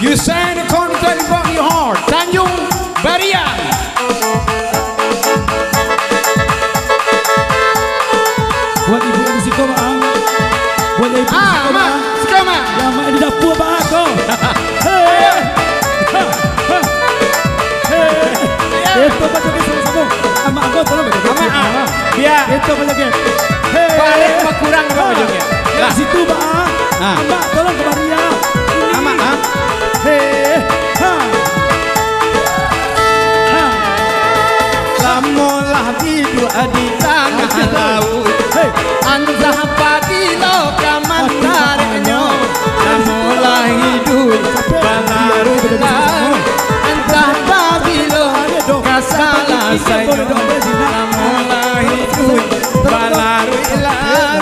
you sang the from your heart. Tanjung Barian. Buat ibu yang di situ, Bang. Buat ibu di Ah, situ, ma, Bang. sekarang. Yang mak di dapur, Bang. Kau. Hei. Ha. Hei. Itu baca sambung-sambung. Amak aku tolong baca ke. Amak, ah. Biar. Itu baca. Hei. Balik kurang apa Lah. situ, Bang. Ah. Amak tolong ke Maria. Di tengah laut. Anzah hidup Anzah padilo kasalah sayo Lamolah hidup balarutlah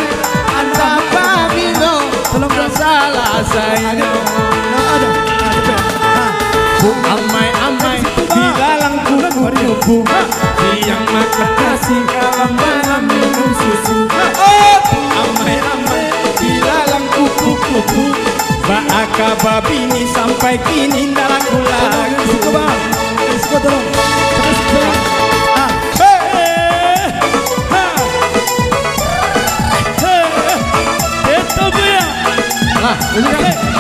Anzah padilo kasalah sayo Ada. Ada. Ha. Bu amai amai dilalang kupu-kupu Siang makan nasi malam minum susu Oh bu amai amai dilalang kupu-kupu Baaka kini. Situ tolong. Sampai situ. Ah. Hey! Ha. Hei. Itu dia. Lah, ini kan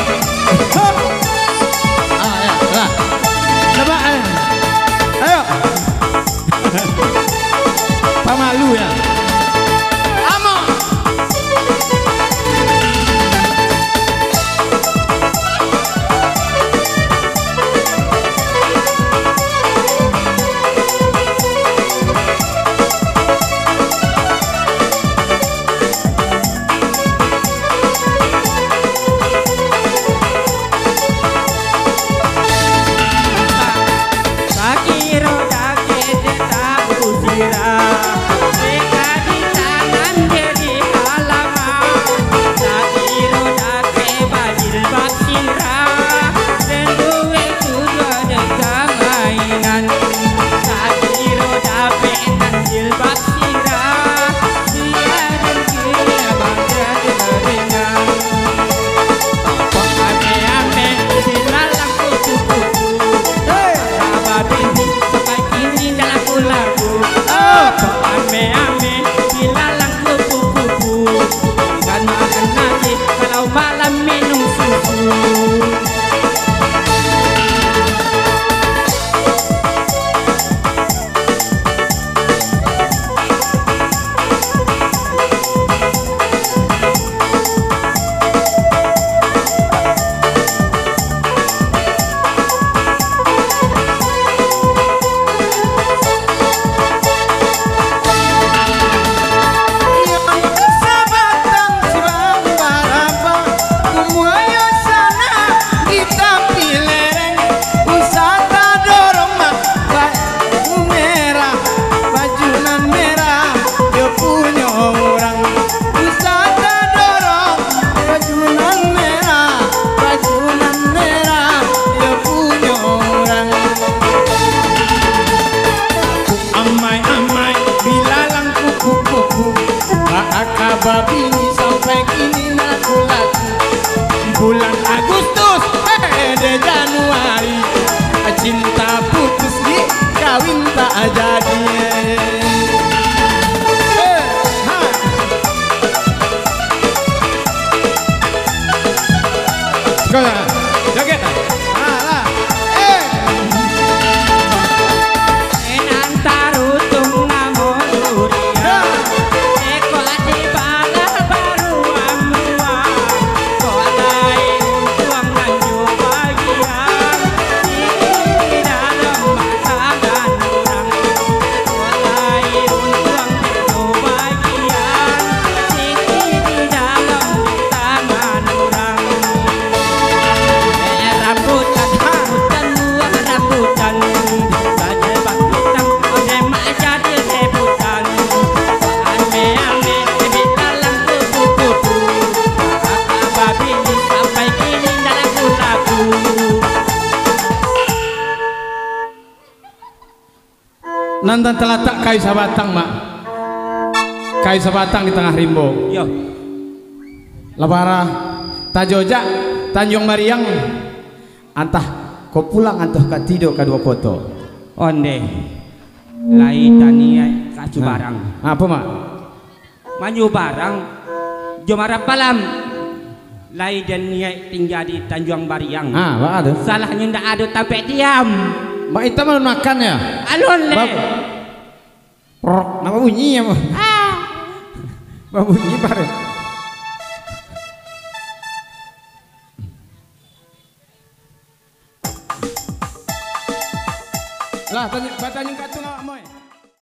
sampai kini naku laku Bulan Agustus eh de Januari Cinta putus di kawin tak jadi Nantan telatak kayu sabatang mak. Kayu sabatang di tengah rimbo. Yo. Labara Tajoja Tanjung Mariang. Antah kau pulang antah ka tidur ka dua foto. Onde. Lai tania kacu barang. Apa mak? Manyu barang. Jomara palam. Lai dan niat tinggal di Tanjung Bariang. Ah, mak ada. Salahnya ndak ada tapi diam. Mak itu mau makan ya. Alon le. Prok, nama bunyi ya. Ah. Bunyi bareng. Lah, tanya, tanya katu